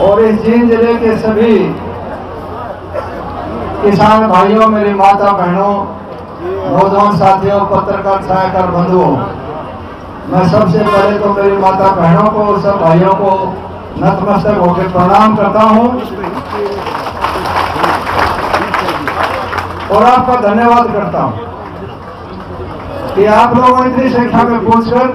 और इस जींद ज़िले के सभी किसान भाइयों, मेरी माता बहनों, नौजवान साथियों, पत्रकार, सहायकार बंधुओं, मैं सबसे पहले तो मेरी माता बहनों को और सब भाइयों को नतमस्तक होकर प्रणाम करता हूँ। और आपका धन्यवाद करता हूँ कि आप लोगों ने इतनी संख्या में पहुंचकर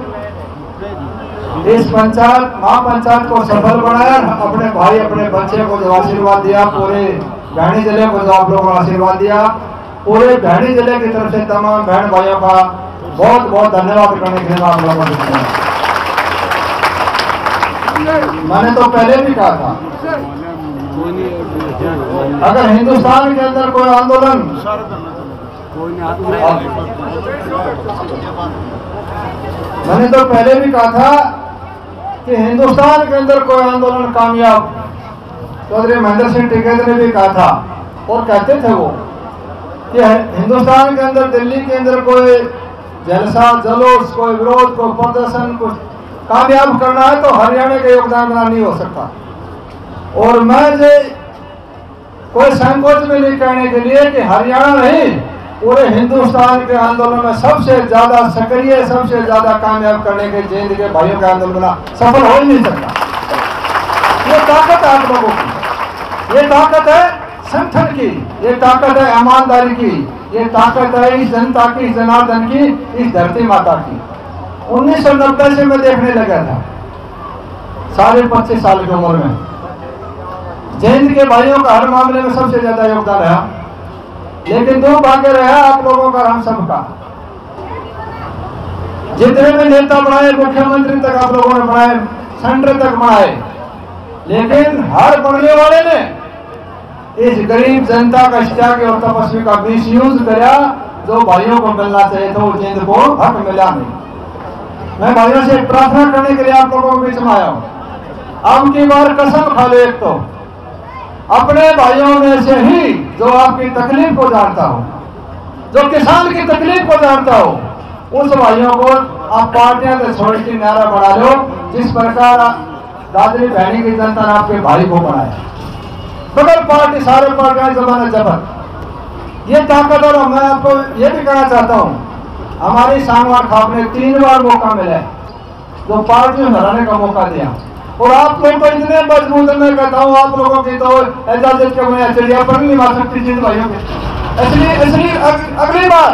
इस पंचायत महापंचायत को सफल बनाया अपने भाई अपने बच्चे को जो आशीर्वाद दिया पूरे भैणी ज़िले को जो आप लोगों ने आशीर्वाद दिया पूरे भैणी ज़िले की तरफ़ से तमाम बहन भाइयों का बहुत बहुत धन्यवाद करने के लिए आप लोगों को मैंने तो पहले भी कहा था अगर हिंदुस्तान के अंदर कोई आंदोलन मैंने तो पहले भी कहा था कि हिंदुस्तान के अंदर कोई आंदोलन कामयाब। चौधरी महेंद्र सिंह टिकैत ने भी कहा था, और कहते थे वो, कि हिंदुस्तान के अंदर, दिल्ली के अंदर कोई जलसा, जलूस, कोई विरोध, कोई प्रदर्शन कुछ कामयाब करना है तो हरियाणा का योगदान बिना नहीं हो सकता। और मैं कोई संकोच में नहीं कहने के लिए कि हरियाणा नहीं पूरे हिंदुस्तान के आंदोलन में सबसे ज़्यादा सक्रिय, सबसे ज़्यादा कामयाब करने के जैन के भाइयों का आंदोलन बिना। सफल हो ही नहीं सकता। ये ताकत आप लोगों की ये ताकत है संगठन की। ये ताकत है ईमानदारी की। ये ताकत है इस जनता की जनार्दन की, इस धरती माता की। उन्नीस सौ नब्बे से मैं देखने लगा था। साढ़े पच्चीस साल की उम्र में। जैन के भाइयों का हर मामले में सबसे ज़्यादा योगदान रहा। लेकिन दो भाग्य रहा आप लोगों का हम सबका। जितने भी नेता बनाए, मुख्यमंत्री तक आप लोगों ने बनाए, सेंटर तक बनाए, लेकिन हर बनने वाले ने इस गरीब जनता का त्याग और तपस्वी का मिस यूज़ कराया जो भाइयों को मिलना चाहिए तो जिंद को हक मिला नहीं। मैं भाइयों से प्रार्थना करने के लिए आप लोगों के बीच में आया हूँ। अब की बार कसम खा लो एक तो। अपने भाइयों में से ही जो आपकी तकलीफ़ को जानता हो, जो किसान की तकलीफ़ को जानता हो उस भाइयों को आप पार्टियाँ से छोड़ के नारा बढ़ा लो, जिस प्रकार दादरी बहनी की जनता ने आपके भाई को बढ़ाया बगल पार्टी सारे पार्टियाँ जमाना जबर ये ताकत और मैं आपको ये भी कहना चाहता हूँ, हमारी सामवार खाप ने तीन बार मौका मिला है, जो पार्टी में हराने का मौका दिया। और आप लोग तो इतने मज़बूत मैं कहता हूँ, आप लोगों की तो इजाज़त के मैं चिड़िया पर नहीं मार सकती चीज़ भाइयों की। इसलिए इसलिए अगली बार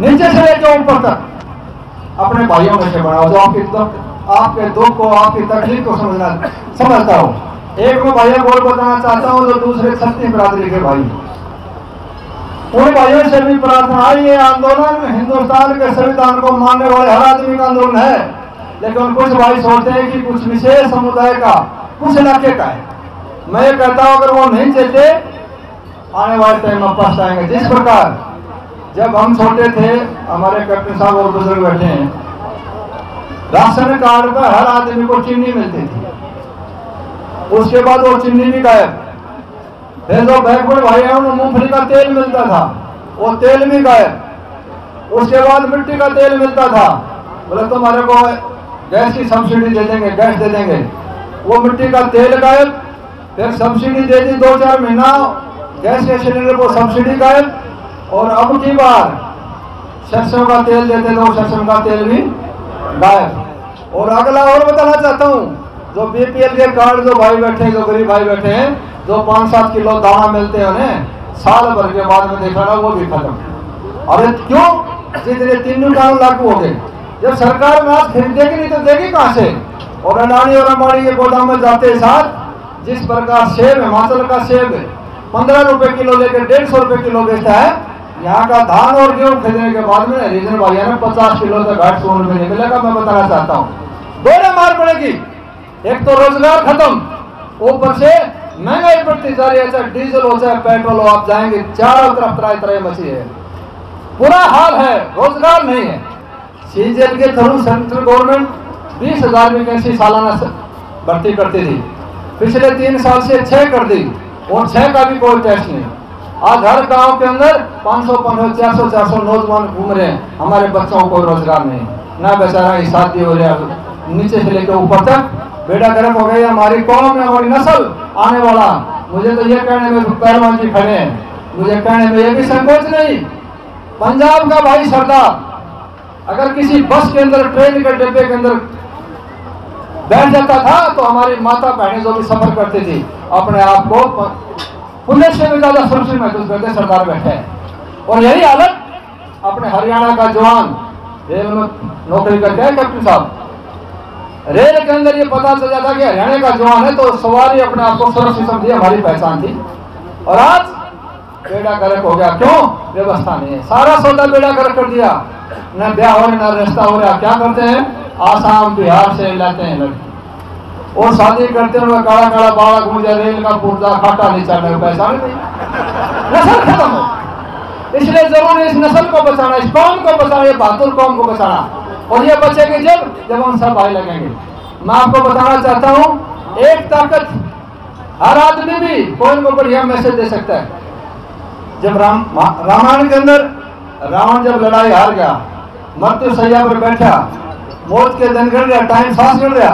नीचे से लेकर ऊपर तक अपने भाइयों में से बढ़ाओ, जो आपकी दुख आपके दुख को आपकी तकलीफ़ को समझना, समझता हूँ। एक मैं भाइयों बोल बताना चाहता हूँ जो दूसरे छत्तीस बिरादरी के भाई उन भाइयों से भी प्रार्थना ये आंदोलन, हिंदुस्तान के संविधान को मानने वाले हर आदमी का आंदोलन है। लेकिन कुछ भाई सोचते हैं कि कुछ विशेष समुदाय का कुछ इलाके का है। मैं ये कहता हूँ, अगर वो नहीं चलते, आने वाले टाइम में पछताएँगे जिस प्रकार जब हम छोटे थे, हमारे कैप्टन साहब और बुज़ुर्ग बैठे हैं, राशन कार्ड पर हर आदमी को चीनी मिलती थी। उसके बाद वो चीनी भी गायब। जो बैकवर्ड भाई है उन्हें मूंगफली का तेल मिलता था, वो तेल भी गायब। उसके बाद मिट्टी का तेल मिलता था। बोले, तुम्हारे को गैस की सब्सिडी दे देंगे, गैस दे देंगे। वो मिट्टी का तेल गायब, फिर सब्सिडी दे दी दो चार महीना, गैस के सिलेंडर को सब्सिडी गायब, और अब की बार सरसों का तेल देते तो सरसों का तेल भी गायब। और अगला और बताना चाहता हूँ, जो बीपीएल के कार्ड, जो भाई बैठे जो गरीब भाई बैठे हैं, जो पाँच सात किलो दाना मिलते हैं उन्हें, साल भर के बाद में देखा ना, वो भी खत्म। अरे क्यों? जितने तीनों कानून लागू हो गए। जब सरकार अनाज खरीदेगी नहीं तो देगी कहाँ से। और अडानी और अंबानी के गोदाम में जाते साथ, जिस प्रकार सेब हिमाचल का सेब पंद्रह रुपए किलो लेकर डेढ़ सौ रुपए किलो बेचता है। यहाँ का धान और गेहूँ खरीदने के बाद में रीजन भाई ने पचास किलो तक घाट सौ रुपए नहीं मिलेगा मैं बताना चाहता हूँ। दोनों मार पड़ेगी। एक तो रोज़गार खत्म, ऊपर से महँगाई बढ़ती जा रही है, चाहे डीजल हो, चाहे पेट्रोल हो, आप जाएँगे, चारों तरफ़ तरह तरह मची है। बुरा हाल है, रोज़गार नहीं है। सीजीएल के थ्रू सेंट्रल गवर्नमेंट बीस हज़ार वैकेंसी सालाना भर्ती करती थी। पिछले तीन साल से छह कर दी। और छह का भी कोई टेस्ट नहीं। आज हर गाँव के अंदर 500 पंद्रह चार सौ चार सौ नौजवान घूम रहे हैं। हमारे बच्चों को रोज़गार नहीं। ना बेचारा शादी हो रहा नीचे से लेकर ऊपर तक। बेटा गर्क हो गई हमारी कौम है हमारी नस्ल आने वाला। मुझे तो ये कहने में पहलवान जी खड़े हैं। मुझे कहने में ये भी संकोच नहीं। पंजाब का भाई सरदार अगर किसी बस के अंदर, ट्रेन के डिब्बे के अंदर बैठ जाता था तो हमारी माता बहनें जो भी सफ़र करती थी, अपने आप को पुलिस से भी ज़्यादा सुरक्षित महसूस करते, सरदार बैठे। और यही हालत अपने हरियाणा का जवान रेल में नौकरी करते हैं, कैप्टन साहब। रेल के अंदर ये पता चल जाता कि हरियाणा का जवान है तो सवारी अपने आप को सुरक्षित समझी हमारी पहचान थी। और आज बेड़ा गर्क हो गया। क्यों? व्यवस्था नहीं है। सारा सौदा बेड़ा गर्क कर दिया। न ब्याह हो रहा, न रिश्ता हो रहा। क्या करते हैं? आसाम, बिहार से लाते हैं लड़की। और शादी करते हैं काला काला बालक मुझे रेल का पुर्जा खाटा नहीं चढ़ने में पैसा नहीं। नस्ल खत्म हो इसलिए ज़रूर इस नस्ल को बचाना, इस कौम को बचाना, ये बहादुर कौम को बचाना। और ये बचेंगे जब जब हम सब भाई लगेंगे। मैं आपको बताना चाहता हूँ, एक ताकत हर आदमी भी कोई को बढ़िया मैसेज दे सकता है। जब राम रामायण के अंदर रावण जब लड़ाई हार गया, मृत्यु सैया पर बैठा, मौत के दिन गिर गया, टाइम सांस गिर गया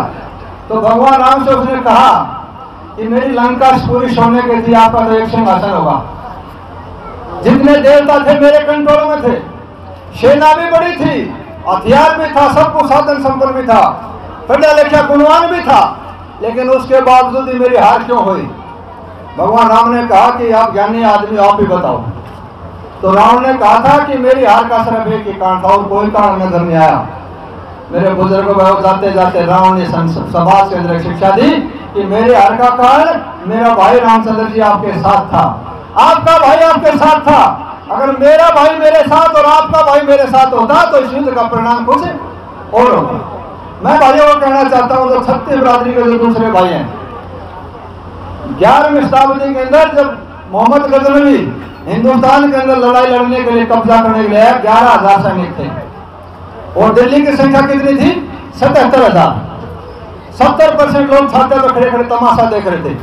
तो भगवान राम से उसने कहा कि मेरी लंका पूरी सोने के लिए आपका तो एक सिंहासन होगा। जितने देवता थे मेरे कंट्रोल में थे, सेना भी बड़ी थी, हथियार भी था सब कुछ साधन संपन्न भी था पढ़ा लिखा गुणवान भी था, लेकिन उसके बावजूद ही मेरी हार क्यों हुई? भगवान राम ने कहा कि आप ज्ञानी आदमी, आप ही बताओ। तो राम ने कहा था कि मेरी हार का सिर्फ़ एक ही कारण था और कोई कारण नज़र नहीं आया। मेरे बुज़ुर्ग भाव जाते जाते राम ने समाज के अंदर शिक्षा दी कि मेरे हार का कारण मेरा भाई रामचंद्र जी आपके साथ था। आपका भाई आपके साथ था। अगर मेरा भाई मेरे साथ और आपका भाई मेरे साथ होता तो इस युद्ध का परिणाम कुछ और मैं भाइयों को कहना चाहता हूँ, जो छत्तीस बरादरी के जो दूसरे भाई हैं ग्यारहवीं शताब्दी के अंदर जब मोहम्मद गजनवी हिंदुस्तान के अंदर लड़ाई लड़ने के लिए कब्जा करने के लिए आया ग्यारह हज़ार सैनिक थे। और दिल्ली की संख्या कितनी थी? सतहत्तर हज़ार। सत्तर परसेंट लोग छाते पर खड़े खड़े तमाशा देख रहे थे।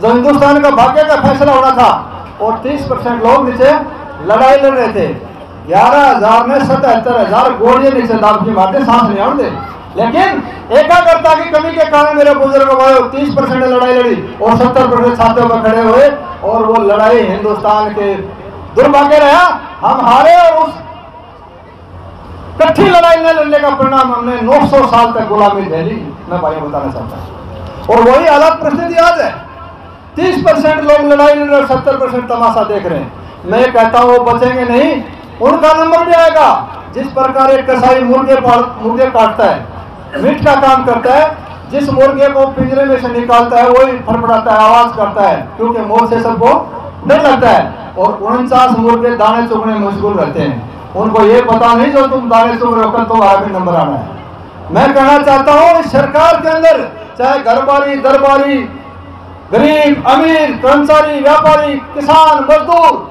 जो हिंदुस्तान का भाग्य का फैसला होना था, और तीस परसेंट लोग नीचे लड़ाई लड़ रहे थे। ग्यारह हज़ार में सतहत्तर हज़ार गोलियाँ नीचे दाब की मारते सांस नहीं आने लेकिन एकाग्रता की कमी के कारण मेरे बुज़ुर्ग भाई तीस परसेंट लड़ाई लड़ी और सत्तर परसेंट छात्रों पर खड़े हुए और वो लड़ाई हिंदुस्तान के दुर्भाग्य रहा। हम हारे और उस कट्ठी लड़ाई न लड़ने का परिणाम हमने 900 साल तक गुलामी झेली, मैं भाई बताना चाहता हूँ। और वही अलग परिस्थिति आज है। तीस परसेंट लोग लड़ाई लड़ रहे सत्तर परसेंट तमाशा देख रहे हैं। मैं कहता हूँ बचेंगे नहीं, उनका नंबर भी आएगा। जिस प्रकार एक कसाई मुर्गे मुर्गे काटता है मीट का काम करता है, जिस मुर्गे को पिंजरे में से निकालता है, वही फड़फड़ाता है, आवाज़ करता है, क्योंकि मोर से सबको डर लगता है। और उनचास मुर्गे दाने चुगने में मशगूल रहते हैं। उनको ये पता नहीं, जो तुम दाने चुग रहे हो कल तो आगे नंबर आना है। मैं कहना चाहता हूँ, इस सरकार के अंदर, चाहे घरबारी, दरबारी, गरीब, अमीर, कर्मचारी, व्यापारी, किसान, मजदूर,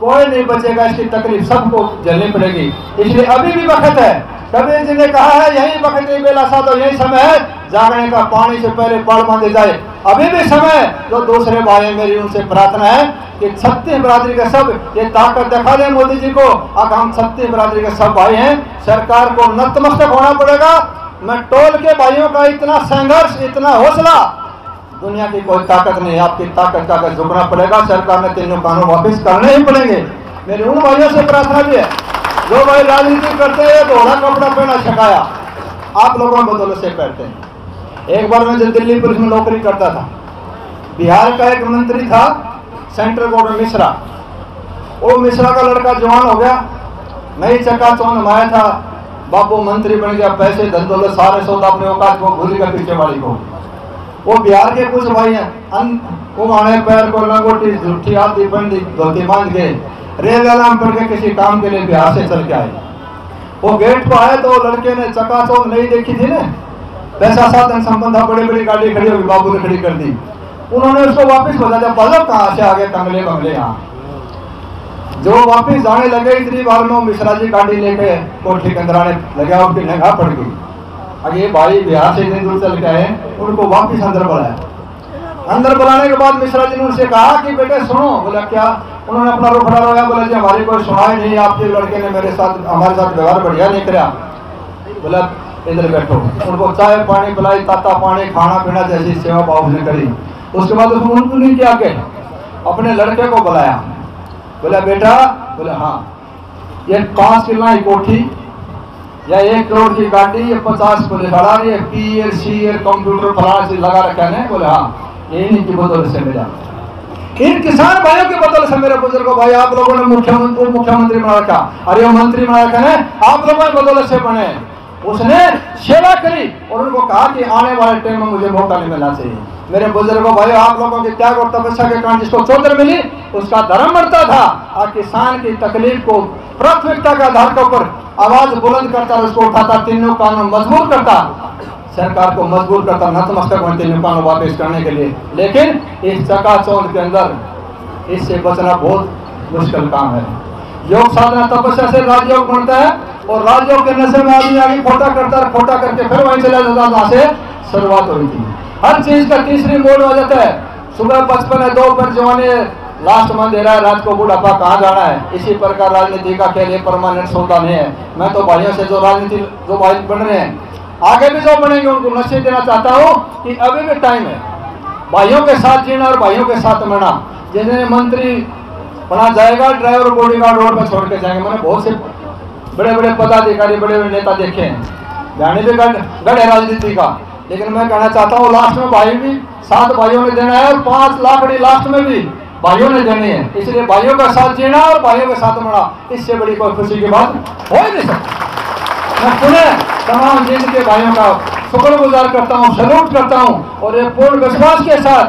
कोई नहीं बचेगा, इसकी तकलीफ़ सबको झेलनी पड़ेगी। इसलिए अभी भी वक्त है। कबीर जी ने कहा है, यही वक्त बेला साधो यही समय है। जागने का पानी से पहले पड़ बांधे जाए। अभी भी समय जो दूसरे भाई मेरी उनसे प्रार्थना है कि छत्तीस बरादरी के सब ये ताकत दिखा दें मोदी जी को। अब हम छत्तीस बरादरी के सब भाई हैं। सरकार को नतमस्तक होना पड़ेगा। मैं टोल के भाइयों का इतना संघर्ष, इतना हौसला, दुनिया की कोई ताकत नहीं आपकी ताकत का अगर झुकना पड़ेगा, सरकार ने तीनों कानून वापिस करने ही पड़ेंगे। मेरे उन भाइयों से प्रार्थना भी है। जो भाई राजनीति करते हैं घोड़ा कपड़ा पहना छकाया। आप लोगों बदौलत से पहनते हैं। एक बार मैं जब दिल्ली पुलिस में नौकरी करता था, बिहार का एक मंत्री था, सेंट्रल में मिश्रा। वो मिश्रा का लड़का जवान हो गया नई चक्का चौन आया था बाबू मंत्री बन गया, पैसे धन दौलत सारे सौदा अपने औकात को भूल का पीछे वाली को। वो बिहार के कुछ भाई हैं उगाने पैर को लंगोटी, झूठी आती बंदी धोती बाँध के। रेल अलार्म करके किसी काम के लिए बिहार से चल के आए। वो गेट पर आए तो लड़के ने चकाचौक नहीं देखी थी ना? पैसा साधन संबंध बड़ी बड़ी गाड़ी खड़ी होगी, बाबू ने खड़ी कर दी। उन्होंने उसको वापस बता दिया बल्लभ कहाँ से आगे कंगले, बंगले यहाँ जो वापस जाने लगे इतनी बार में मिश्रा जी गाड़ी लेके कोठी के अंदर आने लगे, उनकी निगाह पड़ गई। ये भाई बिहार से इतनी दूर चल के आए, उनको वापिस अंदर बुलाया। अंदर बुलाने के बाद मिश्रा जी ने उनसे कहा कि, बेटे, सुनो। बोला, क्या उन्होंने अपना रुख खड़ा रोया बोला, जी, हमारी कोई सुनाई नहीं, आपके लड़के ने मेरे साथ, हमारे साथ व्यवहार बढ़िया नहीं कराया बोला, इधर बैठो। उनको चाय पानी पिलाई, ताता पानी, खाना पीना जैसी सेवा भाव ने करी। उसके बाद उसने उनको क्या के अपने लड़के को बुलाया। बोला, बेटा, बोले हाँ ये पाँच किला की कोठी, या एक करोड़ की गाड़ी, ये पचास पुलिस वाला ये पी एर सी एर कंप्यूटर, फलाना लगा रखा है बोले हाँ ये इनकी बदौलत से मिला। इन किसान भाइयों की बदौलत से मेरे बुजुर्गो भाई, आप लोगों ने मुख्यमंत्री मुख्यमंत्री बना रखा अरे वो मंत्री बना रखा है आप लोगों की बदौलत से बने। उसने सेवा करी और उनको कहा कि आने वाले टाइम में मुझे मौका नहीं मिलना चाहिए। मेरे बुज़ुर्गों भाई आप लोगों के त्याग और तपस्या के कारण जिसको चौधर मिली, उसका धर्म बढ़ता था। और किसान की तकलीफ़ को, प्राथमिकता के आधार के ऊपर आवाज़ बुलंद करता उसको उठाता, तीनों कानून मज़बूत करता। सरकार को मजबूर करता नतमस्तक बनते तीनों वापस करने के लिए। लेकिन इस चकाचौंध के अंदर इससे बचना बहुत मुश्किल काम है। योग साधना तपस्या से राजयोग बनता है और राजयोग के नशे में आदमी आगे खोटा करता है, खोटा करके फिर वहीं चला जाता वहाँ से शुरुआत हुई थी। हर चीज़ का तीसरी मोड हो जाता है। सुबह बचपन है, दोपहर जवानी लास्ट में दे रहा है, रात को बुढ़ापा कहाँ जाना है? इसी प्रकार राजनीति का खेल परमानेंट सौदा नहीं है। मैं तो भाइयों से, जो राजनीति, जो भाई बन रहे हैं आगे भी जो बनेंगे, उनको नशे देना चाहता हूँ कि अभी भी टाइम है। भाइयों के साथ जीना और भाइयों के साथ मरना। जिन्हें मंत्री बना जाएगा ड्राइवर बॉडी गार्ड रोड पर छोड़ के जाएँगे। मैंने बहुत से बड़े बड़े पदाधिकारी बड़े बड़े नेता देखे हैं। जाने भी गढ़ है राजनीति का। लेकिन मैं कहना चाहता हूँ लास्ट में भाई भी सात भाइयों ने देना है और पाँच लाख लास्ट में भी भाइयों ने देनी है। इसलिए भाइयों का साथ जीना और भाइयों के साथ मरा इससे बड़ी कोई खुशी की बात हो ही नहीं सकती। मैं पुनः तमाम जिन के भाइयों का शुक्रगुजार करता हूँ सल्यूट करता हूँ और ये पूर्ण विश्वास के साथ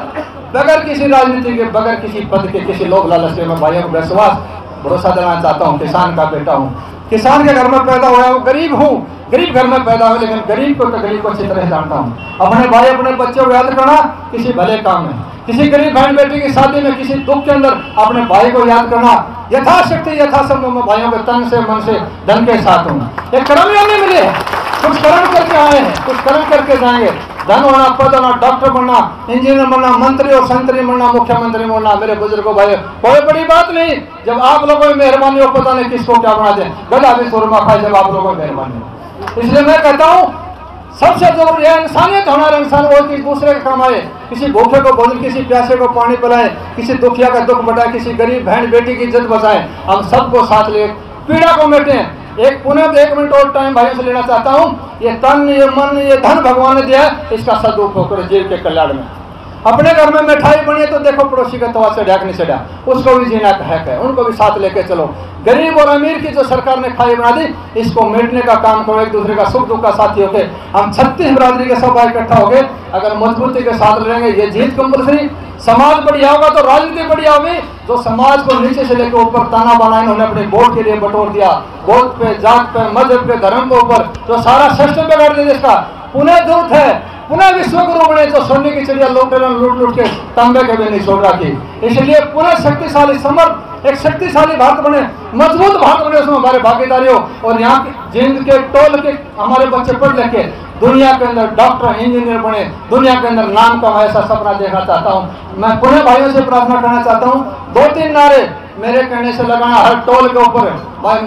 बगैर किसी राजनीति के, बगैर किसी पद के, किसी लोग लालच के मैं भाइयों को विश्वास, भरोसा देना चाहता हूँ, किसान का बेटा हूँ। किसान के घर में पैदा हुआ हूँ, गरीब हूँ, गरीब घर में पैदा हुआ लेकिन गरीब को तो गरीब को अच्छी तरह जानता हूँ। अपने भाई, अपने बच्चों को याद करना किसी भले काम में। किसी गरीब बहन बेटी की शादी में, किसी दुख के अंदर अपने भाई को याद करना यथाशक्ति, यथासंभव। भाइयों के तन से, मन से, धन के साथ हूँ। ये कर्म नहीं मिले कुछ कर्म करके आए हैं। कुछ कर्म करके जाएँगे। धन होना पद होना डॉक्टर बनना, इंजीनियर बनना, मंत्री और संतरी बनना, मुख्यमंत्री बनना, मेरे बुजुर्गो भाई कोई बड़ी बात नहीं। जब आप लोगों की मेहरबानी हो, पता नहीं किसको क्या बना दे। गदा भी सुरमा खाए जब आप लोगों की मेहरबानी इसलिए मैं कहता हूँ, सबसे ज़रूरी है, इंसानियत हमारे इंसान वो कि दूसरे का काम आए। किसी भूखे को भोजन, किसी प्यासे को पानी पिलाए, किसी दुखिया का दुख बढ़ाए किसी गरीब, बहन, बेटी की इज़्ज़त बचाए हम सबको साथ ले पीड़ा को मेटे। एक पुनः एक मिनट और टाइम भाइयों से लेना चाहता हूँ। ये तन, ये मन, ये धन भगवान ने दिया इसका सदुपयोग करो जीव के कल्याण में। अपने घर में मिठाई बनी तो देखो पड़ोसी का तवा से ढक नहीं चढ़ा। उसको भी जीना का हक है, उनको भी साथ लेके चलो। गरीब और अमीर की जो सरकार ने खाई बना दी, इसको मिटने का काम करो, एक दूसरे का सुख दुख का साथी होके। हम छत्तीस बरादरी के सब भाई इकट्ठा हो गए। अगर मजबूती के साथ रहेंगे ये जीत कंपल्सरी समाज बढ़िया होगा तो राजनीति बढ़िया होगी जो समाज को नीचे से लेकर ऊपर ताना बना इन्होंने अपने वोट के लिए बटोर दिया। वोट पे, जात पे मज़हब पे, धर्म के ऊपर। जो सारा सिस्टम बिगाड़ दिया जिसका पुनः दूत है। पुनः विश्व गुरु बने, जो सोने की चिड़िया लूट लूट लूट के तांबे के भी नहीं छोड़ रखी इसलिए पुनः शक्तिशाली समर्थ, एक शक्तिशाली भारत बने, मज़बूत भारत बने उसमें हमारे भागीदारी हो। और यहाँ जिंद के टोल के हमारे बच्चे पढ़ लिखे दुनिया के अंदर डॉक्टर, इंजीनियर बने, दुनिया के अंदर नाम का ऐसा सपना देखना चाहता हूँ। मैं पुनः भाइयों से प्रार्थना करना चाहता हूँ। दो तीन नारे मेरे कहने से लगाना हर टोल के ऊपर। भाई,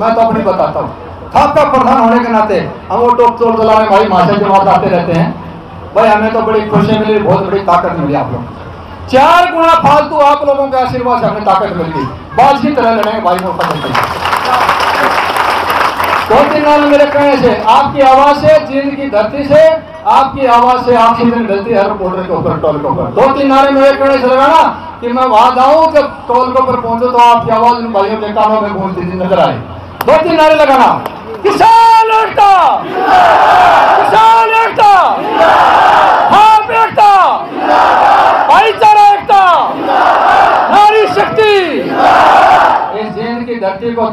मैं तो अपनी बताता हूँ। खाप का प्रधान होने के नाते हम वो टोक चोर चला भाई, माशा जमात आते रहते हैं। भाई, हमें तो बड़ी खुशी मिली, बहुत बड़ी ताकत मिली आप लोग चार गुना फालतू आप लोगों के आशीर्वाद से हमें ताकत मिल गई की तरह लड़ेंगे भाई को नाल मेरे कहने से आपकी आवाज़ से जींद की धरती से, आपकी आवाज़ से ऑक्सीजन मिलती है, हर बॉर्डर के ऊपर टोल के ऊपर। दो तीन नारे मेरे कहने से लगाना कि मैं वहाँ जाऊँ जब टोल के ऊपर पहुंचू तो आपकी आवाज़ उन भाइयों के कानों में गूंजती नज़र आए। दो तीन नारे लगाना किसान एकता! किसान एकता! हम एकता! भाईचारा एकता! नारी शक्ति! इस जींद की धरती को